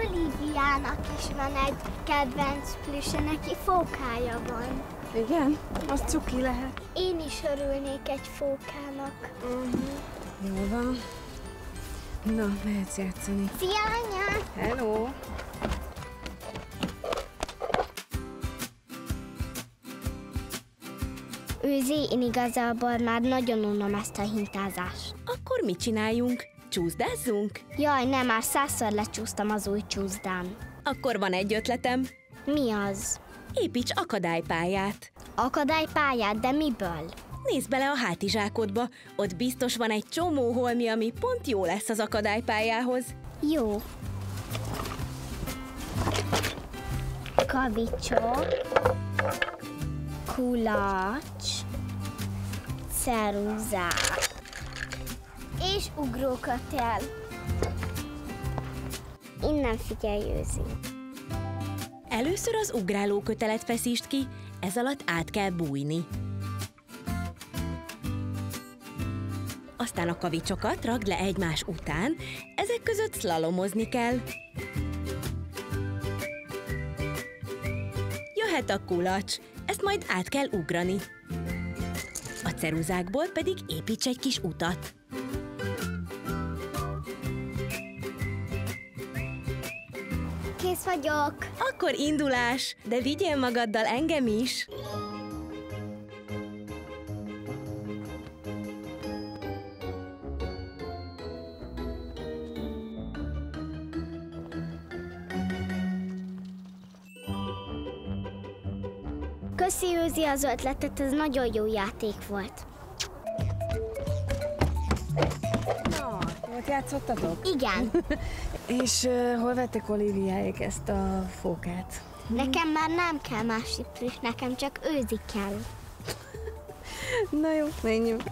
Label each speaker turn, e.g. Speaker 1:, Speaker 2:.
Speaker 1: Oliviának is van egy kedvenc plüsse, neki fókája van.
Speaker 2: Igen? Az cuki lehet.
Speaker 1: Én is örülnék egy fókának.
Speaker 2: Jó van. Na, mehetsz játszani.
Speaker 1: Szia, anya!
Speaker 2: Hello!
Speaker 1: Őzi, én igazából már nagyon unom ezt a hintázást.
Speaker 3: Akkor mit csináljunk? Csúszdázzunk?
Speaker 1: Jaj, nem, már százszor lecsúsztam az új csúszdán.
Speaker 3: Akkor van egy ötletem.
Speaker 1: Mi az?
Speaker 3: Építs akadálypályát.
Speaker 1: Akadálypályát, de miből?
Speaker 3: Nézd bele a hátizsákodba, ott biztos van egy csomó holmi, ami pont jó lesz az akadálypályához.
Speaker 1: Jó. Kavicsok, kulacs, ceruzák és ugrókötél. Innen figyelj, Őzi.
Speaker 3: Először az ugráló kötelet feszítsd ki, ez alatt át kell bújni. Aztán a kavicsokat ragd le egymás után, ezek között szlalomozni kell. Jöhet a kulacs, ezt majd át kell ugrani. A ceruzákból pedig építs egy kis utat.
Speaker 1: Kész vagyok.
Speaker 3: Akkor indulás, de vigyél magaddal engem is.
Speaker 1: Köszi, Őzi, az ötletet, ez nagyon jó játék volt.
Speaker 2: Ott játszottatok?
Speaker 1: Igen,
Speaker 2: És uh, hol vettek Oliviáék ezt a fókát?
Speaker 1: nekem már nem kell másik plüss, nekem csak Őzi kell.
Speaker 2: Na jó, menjünk.